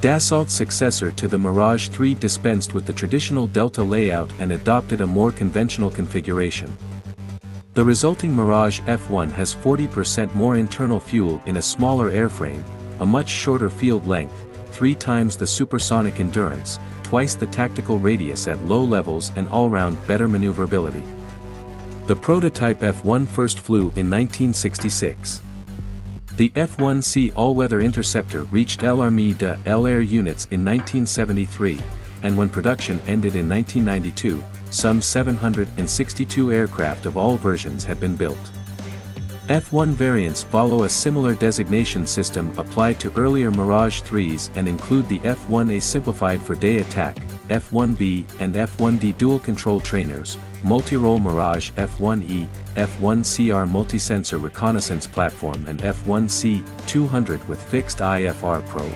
Dassault's successor to the Mirage 3 dispensed with the traditional Delta layout and adopted a more conventional configuration. The resulting Mirage F1 has 40% more internal fuel in a smaller airframe, a much shorter field length, three times the supersonic endurance, twice the tactical radius at low levels and all-round better maneuverability. The prototype F1 first flew in 1966. The F-1C all-weather interceptor reached l'Armée de l'Air units in 1973, and when production ended in 1992, some 762 aircraft of all versions had been built. F-1 variants follow a similar designation system applied to earlier Mirage 3s and include the F-1A simplified for day attack, F-1B and F-1D dual-control trainers, multi-role Mirage F-1E, F-1CR multi-sensor reconnaissance platform and F-1C-200 with fixed IFR probe.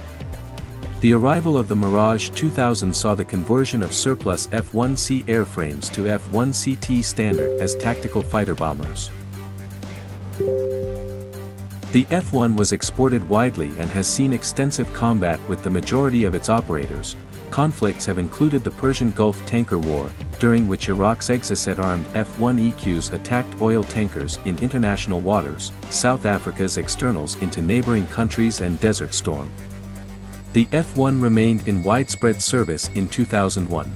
The arrival of the Mirage 2000 saw the conversion of surplus F-1C airframes to F-1CT standard as tactical fighter bombers. The F-1 was exported widely and has seen extensive combat with the majority of its operators. Conflicts have included the Persian Gulf tanker war, during which Iraq's Exocet-armed F-1EQs attacked oil tankers in international waters, South Africa's externals into neighboring countries and Desert Storm. The F-1 remained in widespread service in 2001.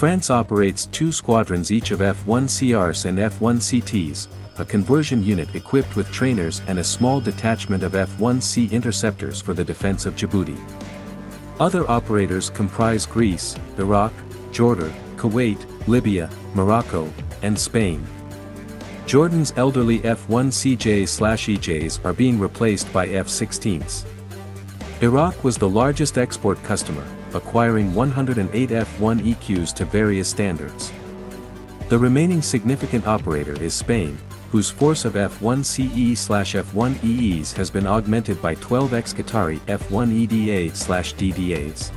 France operates two squadrons each of F-1CRs and F-1CTs, a conversion unit equipped with trainers and a small detachment of F-1C interceptors for the defense of Djibouti. Other operators comprise Greece, Iraq, Jordan, Kuwait, Libya, Morocco, and Spain. Jordan's elderly F-1CJs/EJs are being replaced by F-16s. Iraq was the largest export customer, acquiring 108 F-1EQs to various standards. The remaining significant operator is Spain, whose force of F-1CE-F-1EEs has been augmented by 12 ex-Qatari F-1EDA-DDAs.